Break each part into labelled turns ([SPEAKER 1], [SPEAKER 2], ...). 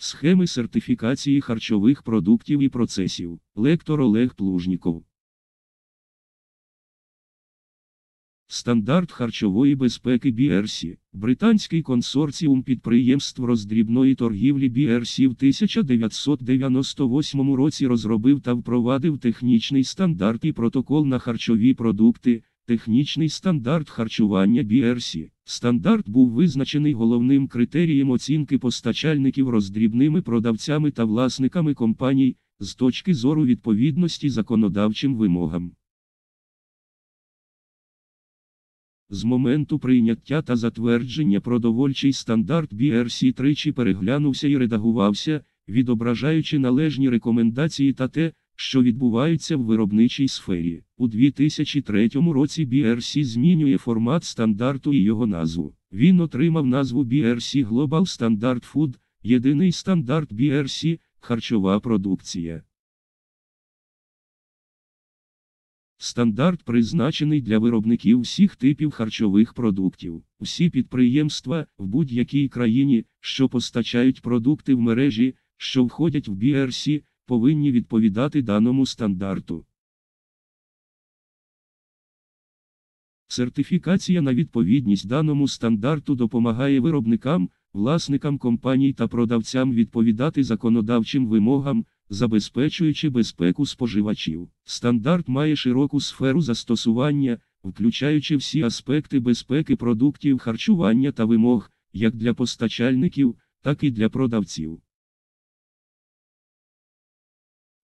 [SPEAKER 1] Схеми сертифікації харчових продуктів і процесів. Лектор Олег Плужніков. Стандарт харчової безпеки BRC. Британський консорціум підприємств роздрібної торгівлі BRC в 1998 році розробив та впровадив технічний стандарт і протокол на харчові продукти, технічний стандарт харчування BRC. Стандарт був визначений головним критерієм оцінки постачальників роздрібними продавцями та власниками компаній з точки зору відповідності законодавчим вимогам. З моменту прийняття та затвердження продовольчий стандарт BRC тричі переглянувся і редагувався, відображаючи належні рекомендації та те, що відбувається в виробничій сфері. У 2003 році BRC змінює формат стандарту і його назву. Він отримав назву BRC Global Standard Food, єдиний стандарт BRC – харчова продукція. Стандарт призначений для виробників всіх типів харчових продуктів. Всі підприємства в будь-якій країні, що постачають продукти в мережі, що входять в BRC, повинні відповідати даному стандарту. Сертифікація на відповідність даному стандарту допомагає виробникам, власникам компаній та продавцям відповідати законодавчим вимогам, забезпечуючи безпеку споживачів. Стандарт має широку сферу застосування, включаючи всі аспекти безпеки продуктів харчування та вимог, як для постачальників, так і для продавців.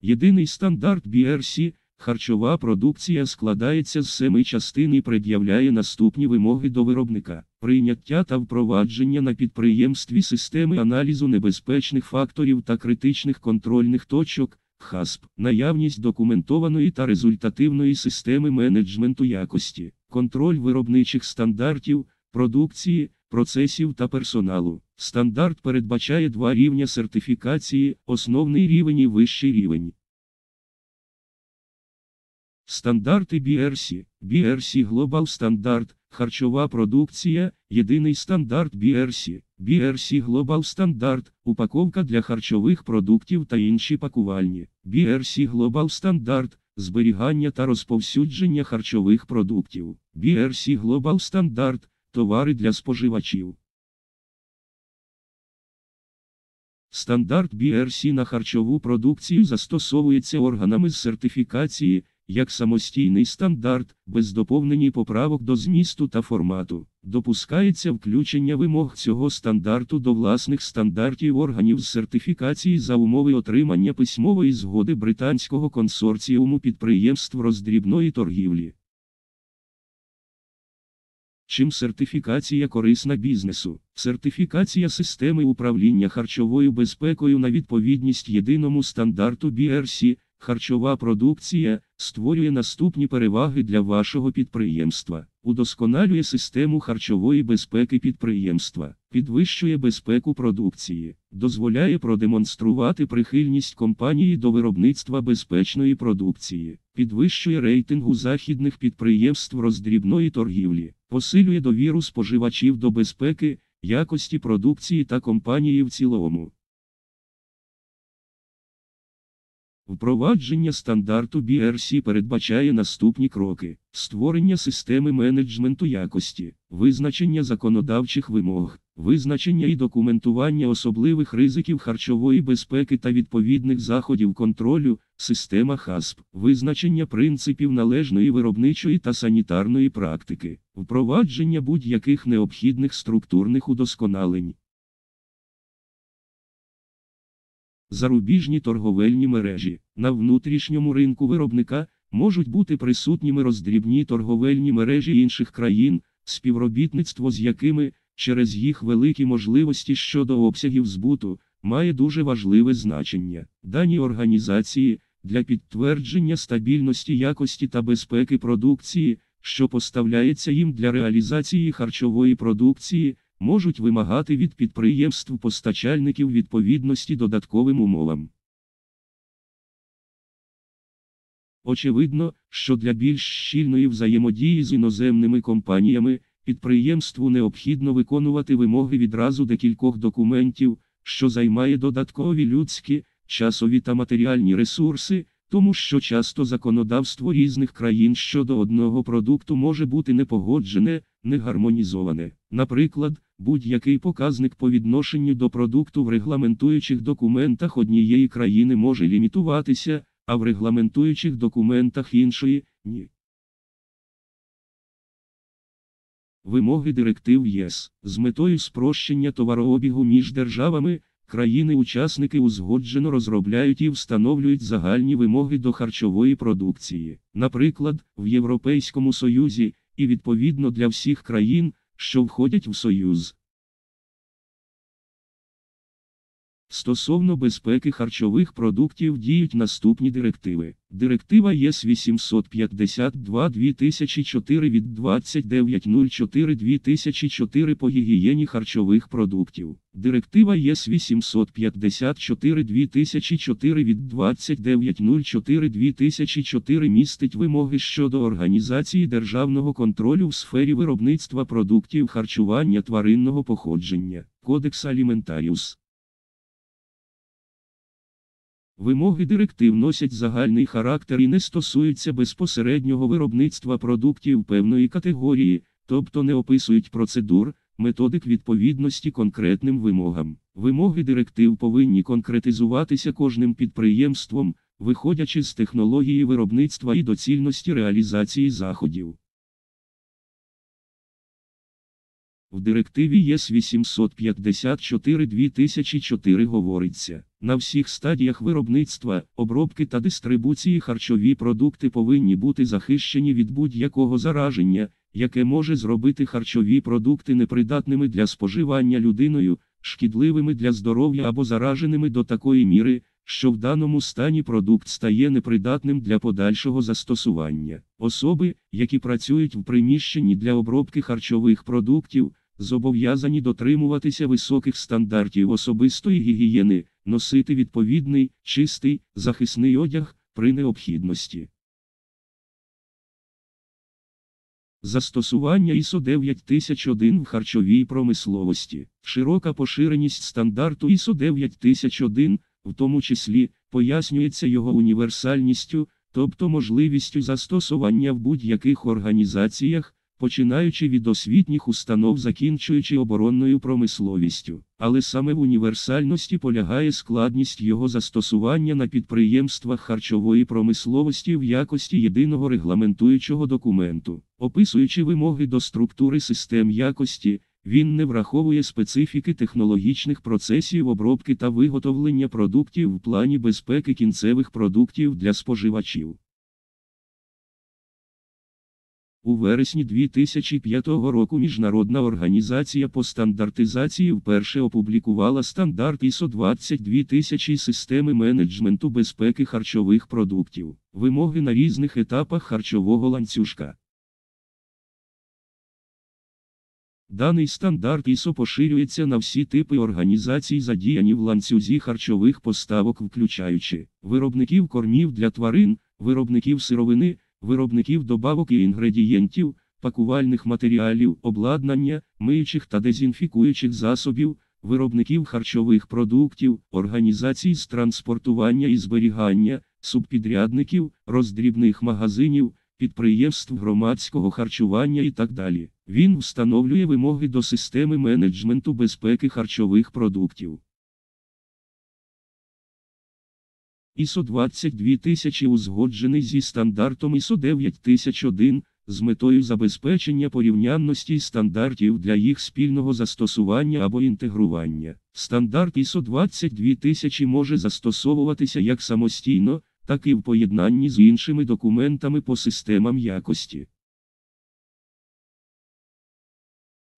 [SPEAKER 1] Єдиний стандарт BRC – харчова продукція складається з семи частин і пред'являє наступні вимоги до виробника, прийняття та впровадження на підприємстві системи аналізу небезпечних факторів та критичних контрольних точок, ХАСП, наявність документованої та результативної системи менеджменту якості, контроль виробничих стандартів, продукції, процесів та персоналу. Стандарт передбачає два рівня сертифікації, основний рівень і вищий рівень. Стандарти BRC, BRC Global Standard, харчова продукція, єдиний стандарт BRC, BRC Global Standard, упаковка для харчових продуктів та інші пакувальні, BRC Global Standard, зберігання та розповсюдження харчових продуктів, BRC Global Standard, товари для споживачів. Стандарт BRC на харчову продукцію застосовується органами з сертифікації, як самостійний стандарт, без доповнені поправок до змісту та формату. Допускається включення вимог цього стандарту до власних стандартів органів з сертифікації за умови отримання письмової згоди британського консорціуму підприємств роздрібної торгівлі. Чим сертифікація корисна бізнесу? Сертифікація системи управління харчовою безпекою на відповідність єдиному стандарту BRC, харчова продукція, створює наступні переваги для вашого підприємства, удосконалює систему харчової безпеки підприємства, підвищує безпеку продукції, дозволяє продемонструвати прихильність компанії до виробництва безпечної продукції, підвищує рейтингу західних підприємств роздрібної торгівлі, посилює довіру споживачів до безпеки, якості продукції та компанії в цілому. Впровадження стандарту BRC передбачає наступні кроки: створення системи менеджменту якості, визначення законодавчих вимог, визначення і документування особливих ризиків харчової безпеки та відповідних заходів контролю, система ХАСП, визначення принципів належної виробничої та санітарної практики, впровадження будь-яких необхідних структурних удосконалень. Зарубіжні торговельні мережі на внутрішньому ринку виробника можуть бути присутніми роздрібні торговельні мережі інших країн, співробітництво з якими, через їх великі можливості щодо обсягів збуту, має дуже важливе значення. Дані організації для підтвердження стабільності якості та безпеки продукції, що поставляється їм для реалізації харчової продукції можуть вимагати від підприємств постачальників відповідності додатковим умовам. Очевидно, що для більш щільної взаємодії з іноземними компаніями підприємству необхідно виконувати вимоги відразу декількох документів, що займає додаткові людські, часові та матеріальні ресурси, тому що часто законодавство різних країн щодо одного продукту може бути непогоджене, не гармонізоване. Наприклад, будь-який показник по відношенню до продукту в регламентуючих документах однієї країни може лімітуватися, а в регламентуючих документах іншої ні. Вимоги директив ЄС з метою спрощення товарообігу між державами. Країни-учасники узгоджено розробляють і встановлюють загальні вимоги до харчової продукції, наприклад, в Європейському Союзі, і відповідно для всіх країн, що входять в Союз. Стосовно безпеки харчових продуктів діють наступні директиви. Директива ЄС 852 2004 від 2904 2004 по гігієні харчових продуктів. Директива ЄС 854 2004 від 2904 2004 містить вимоги щодо організації державного контролю в сфері виробництва продуктів харчування тваринного походження. Кодекс Аліментаріус. Вимоги директив носять загальний характер і не стосуються безпосереднього виробництва продуктів певної категорії, тобто не описують процедур, методик відповідності конкретним вимогам. Вимоги директив повинні конкретизуватися кожним підприємством, виходячи з технології виробництва і доцільності реалізації заходів. В директиві ЄС 854 2004 говориться, на всіх стадіях виробництва, обробки та дистрибуції харчові продукти повинні бути захищені від будь-якого зараження, яке може зробити харчові продукти непридатними для споживання людиною, шкідливими для здоров'я або зараженими до такої міри, що в даному стані продукт стає непридатним для подальшого застосування. Особи, які працюють в приміщенні для обробки харчових продуктів, зобов'язані дотримуватися високих стандартів особистої гігієни, носити відповідний, чистий, захисний одяг при необхідності. Застосування ISO 9001 в харчовій промисловості. Широка поширеність стандарту ISO 9001, в тому числі, пояснюється його універсальністю, тобто можливістю застосування в будь-яких організаціях, починаючи від освітніх установ, закінчуючи оборонною промисловістю. Але саме в універсальності полягає складність його застосування на підприємствах харчової промисловості в якості єдиного регламентуючого документу, описуючи вимоги до структури систем якості. Він не враховує специфіки технологічних процесів обробки та виготовлення продуктів в плані безпеки кінцевих продуктів для споживачів. У вересні 2005 року Міжнародна організація по стандартизації вперше опублікувала стандарт ISO 22000 системи менеджменту безпеки харчових продуктів, вимоги на різних етапах харчового ланцюжка. Даний стандарт ISO поширюється на всі типи організацій, задіяні в ланцюзі харчових поставок, включаючи виробників кормів для тварин, виробників сировини виробників добавок і інгредієнтів, пакувальних матеріалів, обладнання, миючих та дезінфікуючих засобів, виробників харчових продуктів, організацій з транспортування і зберігання, субпідрядників, роздрібних магазинів, підприємств громадського харчування і так далі. Він встановлює вимоги до системи менеджменту безпеки харчових продуктів. ISO 22000 узгоджений зі стандартом ISO 9001 з метою забезпечення порівнянності стандартів для їх спільного застосування або інтегрування. Стандарт ISO 22000 може застосовуватися як самостійно, так і в поєднанні з іншими документами по системам якості.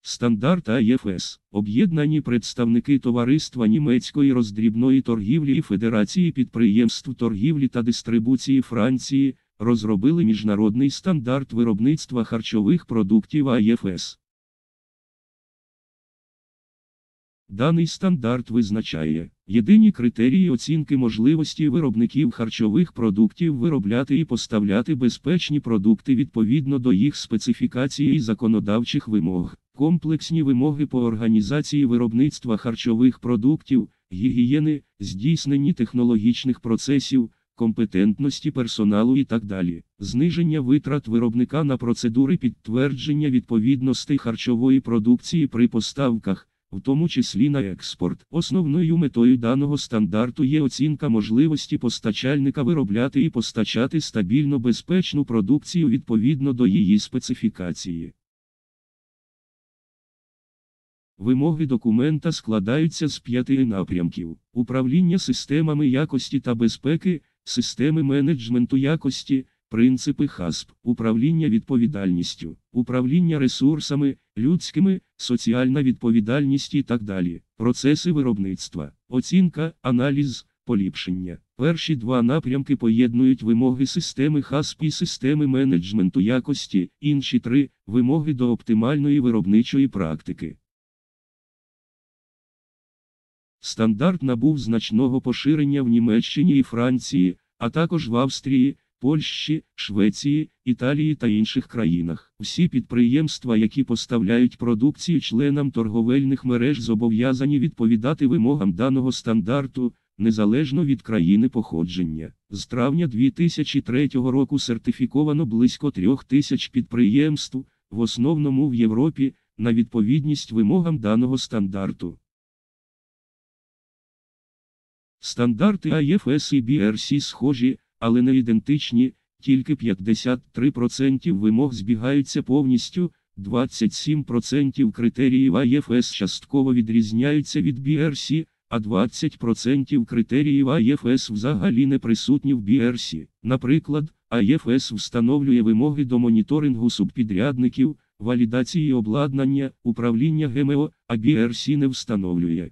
[SPEAKER 1] Стандарт АЄФС, об'єднані представники Товариства німецької роздрібної торгівлі і Федерації підприємств торгівлі та дистрибуції Франції, розробили міжнародний стандарт виробництва харчових продуктів АЄФС. Даний стандарт визначає єдині критерії оцінки можливості виробників харчових продуктів виробляти і поставляти безпечні продукти відповідно до їх специфікації і законодавчих вимог. Комплексні вимоги по організації виробництва харчових продуктів, гігієни, здійсненні технологічних процесів, компетентності персоналу і так далі, зниження витрат виробника на процедури підтвердження відповідностей харчової продукції при поставках, в тому числі на експорт. Основною метою даного стандарту є оцінка можливості постачальника виробляти і постачати стабільно безпечну продукцію відповідно до її специфікації. Вимоги документа складаються з п'яти напрямків: управління системами якості та безпеки, системи менеджменту якості, принципи ХАСП, управління відповідальністю, управління ресурсами, людськими, соціальна відповідальність і так далі, процеси виробництва, оцінка, аналіз, поліпшення. Перші два напрямки поєднують вимоги системи ХАСП і системи менеджменту якості, інші три вимоги до оптимальної виробничої практики. Стандарт набув значного поширення в Німеччині і Франції, а також в Австрії, Польщі, Швеції, Італії та інших країнах. Всі підприємства, які поставляють продукцію членам торговельних мереж, зобов'язані відповідати вимогам даного стандарту, незалежно від країни походження. З травня 2003 року сертифіковано близько трьох тисяч підприємств, в основному в Європі, на відповідність вимогам даного стандарту. Стандарти IFS і BRC схожі, але не ідентичні, тільки 53% вимог збігаються повністю, 27% критеріїв IFS частково відрізняються від BRC, а 20% критеріїв IFS взагалі не присутні в BRC. Наприклад, IFS встановлює вимоги до моніторингу субпідрядників, валідації обладнання, управління ГМО, а BRC не встановлює.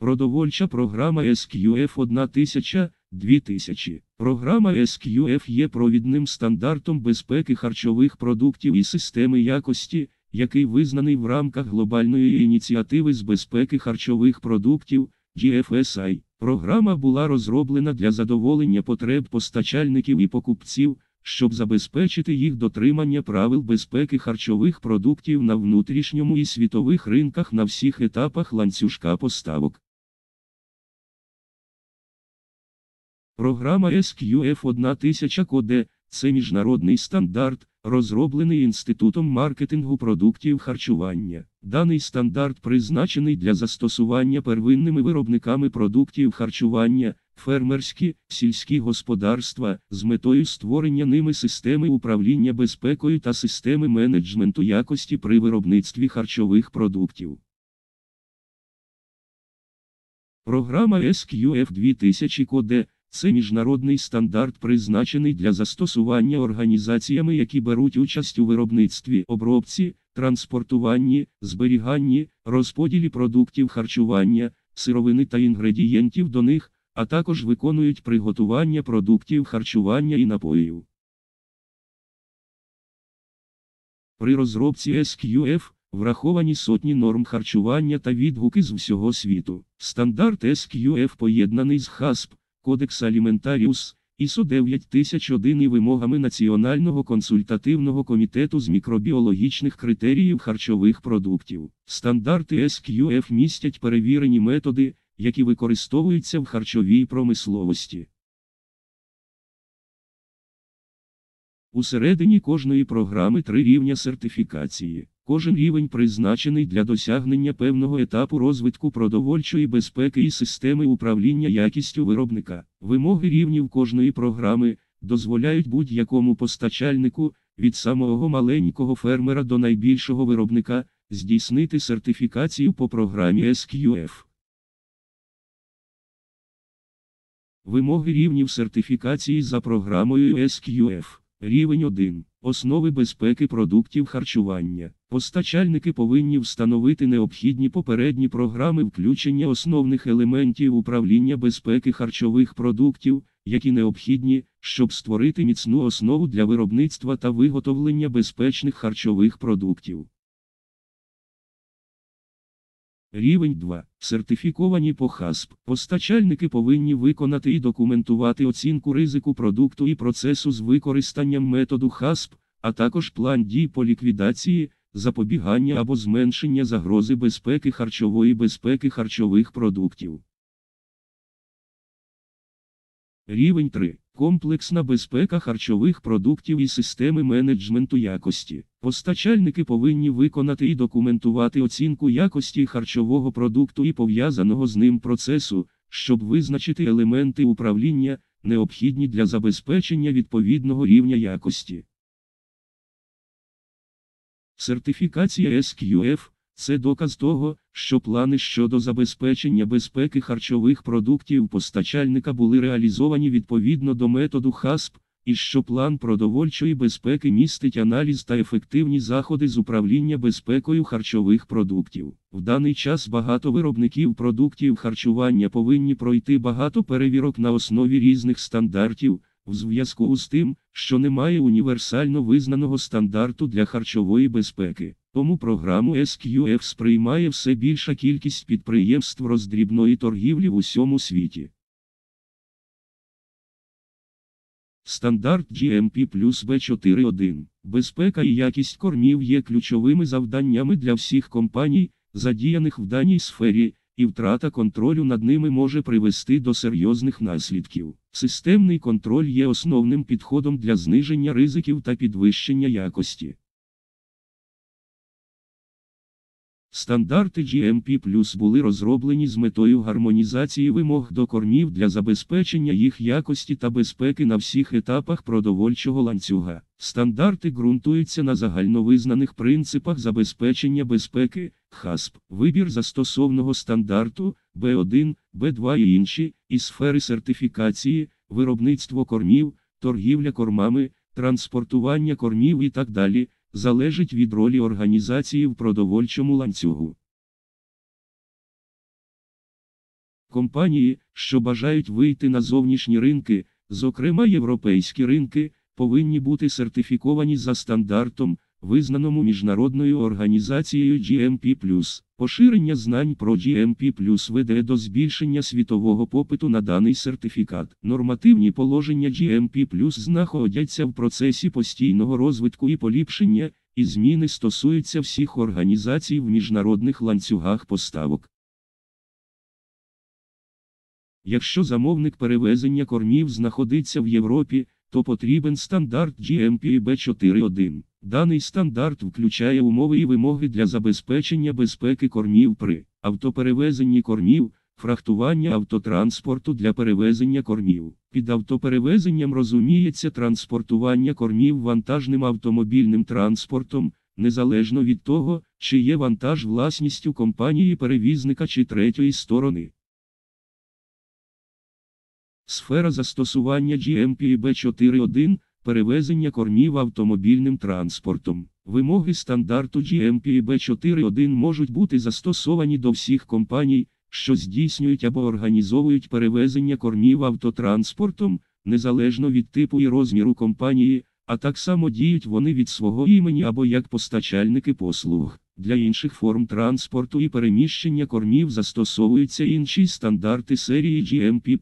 [SPEAKER 1] Продовольча програма SQF 1000 2000. Програма SQF є провідним стандартом безпеки харчових продуктів і системи якості, який визнаний в рамках глобальної ініціативи з безпеки харчових продуктів GFSI. Програма була розроблена для задоволення потреб постачальників і покупців, щоб забезпечити їх дотримання правил безпеки харчових продуктів на внутрішньому і світових ринках на всіх етапах ланцюжка поставок. Програма SQF 1000 коде це міжнародний стандарт, розроблений Інститутом маркетингу продуктів харчування. Даний стандарт призначений для застосування первинними виробниками продуктів харчування, фермерські, сільські господарства з метою створення ними системи управління безпекою та системи менеджменту якості при виробництві харчових продуктів. Програма SQF 2000 коде це міжнародний стандарт, призначений для застосування організаціями, які беруть участь у виробництві, обробці, транспортуванні, зберіганні, розподілі продуктів харчування, сировини та інгредієнтів до них, а також виконують приготування продуктів харчування і напоїв. При розробці SQF враховані сотні норм харчування та відгуки з всього світу. Стандарт SQF поєднаний з HASP, Кодекс Аліментаріус, ІСО 9001 і вимогами Національного консультативного комітету з мікробіологічних критеріїв харчових продуктів. Стандарти SQF містять перевірені методи, які використовуються в харчовій промисловості. Усередині кожної програми три рівня сертифікації. Кожен рівень призначений для досягнення певного етапу розвитку продовольчої безпеки і системи управління якістю виробника. Вимоги рівнів кожної програми дозволяють будь-якому постачальнику від самого маленького фермера до найбільшого виробника здійснити сертифікацію по програмі SQF. Вимоги рівнів сертифікації за програмою SQF. Рівень 1. Основи безпеки продуктів харчування. Постачальники повинні встановити необхідні попередні програми включення основних елементів управління безпеки харчових продуктів, які необхідні, щоб створити міцну основу для виробництва та виготовлення безпечних харчових продуктів. Рівень 2. Сертифіковані по ХАСП. Постачальники повинні виконати і документувати оцінку ризику продукту і процесу з використанням методу ХАСП, а також план дій по ліквідації, запобігання або зменшення загрози безпеки харчової безпеки харчових продуктів. Рівень 3. Комплексна безпека харчових продуктів і системи менеджменту якості. Постачальники повинні виконати і документувати оцінку якості харчового продукту і пов'язаного з ним процесу, щоб визначити елементи управління, необхідні для забезпечення відповідного рівня якості. Сертифікація SQF це доказ того, що плани щодо забезпечення безпеки харчових продуктів постачальника були реалізовані відповідно до методу HASP, і що план продовольчої безпеки містить аналіз та ефективні заходи з управління безпекою харчових продуктів. В даний час багато виробників продуктів харчування повинні пройти багато перевірок на основі різних стандартів. В зв'язку з тим, що немає універсально визнаного стандарту для харчової безпеки, тому програму SQF сприймає все більша кількість підприємств роздрібної торгівлі в усьому світі. Стандарт GMP плюс B41. Безпека і якість кормів є ключовими завданнями для всіх компаній, задіяних в даній сфері, і втрата контролю над ними може привести до серйозних наслідків. Системний контроль є основним підходом для зниження ризиків та підвищення якості. Стандарти GMP були розроблені з метою гармонізації вимог до кормів для забезпечення їх якості та безпеки на всіх етапах продовольчого ланцюга. Стандарти ґрунтуються на загальновизнаних принципах забезпечення безпеки, ХАСП, вибір застосовного стандарту Б1, Б2 і інші, і сфери сертифікації, виробництво кормів, торгівля кормами, транспортування кормів і так далі залежить від ролі організації в продовольчому ланцюгу. Компанії, що бажають вийти на зовнішні ринки, зокрема європейські ринки, повинні бути сертифіковані за стандартом, визнаному міжнародною організацією GMP+. Поширення знань про GMP веде до збільшення світового попиту на даний сертифікат. Нормативні положення GMP знаходяться в процесі постійного розвитку і поліпшення, і зміни стосуються всіх організацій в міжнародних ланцюгах поставок. Якщо замовник перевезення кормів знаходиться в Європі, то потрібен стандарт GMP B41. Даний стандарт включає умови і вимоги для забезпечення безпеки кормів при автоперевезенні кормів, фрахтування автотранспорту для перевезення кормів. Під автоперевезенням розуміється транспортування кормів вантажним автомобільним транспортом, незалежно від того, чи є вантаж власністю компанії перевізника чи третьої сторони. Сфера застосування GMP B41 перевезення кормів автомобільним транспортом. Вимоги стандарту GMP B41 можуть бути застосовані до всіх компаній, що здійснюють або організовують перевезення кормів автотранспортом, незалежно від типу і розміру компанії, а так само діють вони від свого імені або як постачальники послуг. Для інших форм транспорту і переміщення кормів застосовуються інші стандарти серії GMP+.